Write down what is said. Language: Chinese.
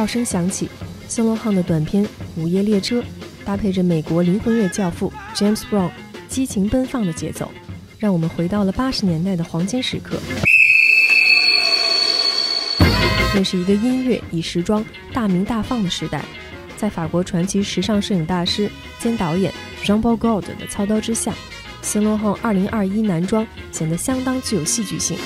哨声响起，森罗汉的短片《午夜列车》搭配着美国灵魂乐教父 James Brown 激情奔放的节奏，让我们回到了八十年代的黄金时刻。那是一个音乐与时装大明大放的时代，在法国传奇时尚摄影大师兼导演 Jean Paul g o l d 的操刀之下，森罗汉2021男装显得相当具有戏剧性。